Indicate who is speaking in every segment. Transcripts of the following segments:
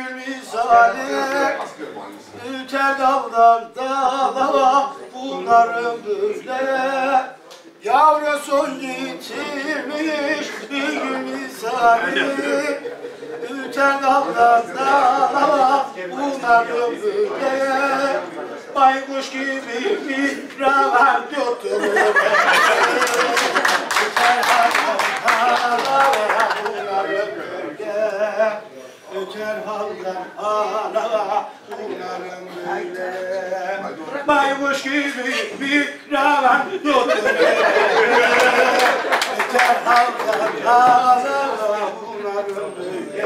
Speaker 1: gül misali Üter dağlarda dağlara bunların böyle Yavrusun yitirmiş bir gül misali Üter dağlarda dağlara bunların böyle Baykuş gibi bir ravan tuttum Öter haldan hala bunların böyle Baykuş gibi bir ravan tuttum Öter haldan hala bunların böyle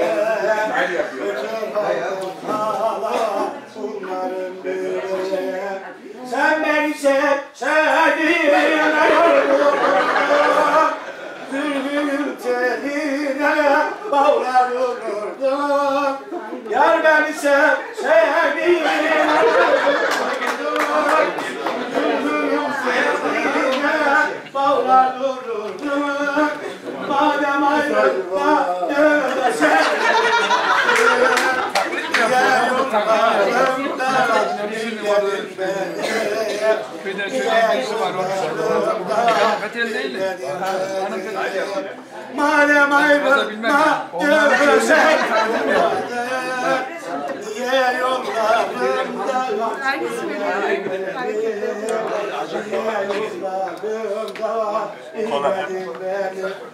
Speaker 1: Öter haldan hala bunların böyle Sen beni sev, yorulurdun Zülfünün teline bağlar olurdum Yar beni sev, sevdiğine yorulurdun Zülfünün teline bağlar olurdum Madem ayrılıkta dövesen Ya yollarımda dinledin beni
Speaker 2: Köyden söyleyen birisi var değil de.
Speaker 1: Madem beni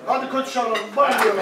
Speaker 1: Hadi koç çalalım, bayılıyorum